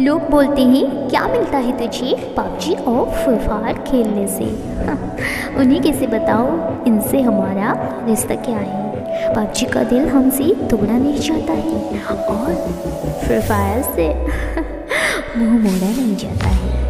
लोग बोलते हैं, क्या मिलता है तुझे पबजी और फ्री फायर खेलने से? उन्हें कैसे बताओ इनसे हमारा रिश्ता क्या है? पबजी का दिल हमसे तोड़ा नहीं जाता है और फ्री फायर से मुँह मोड़ा नहीं जाता है।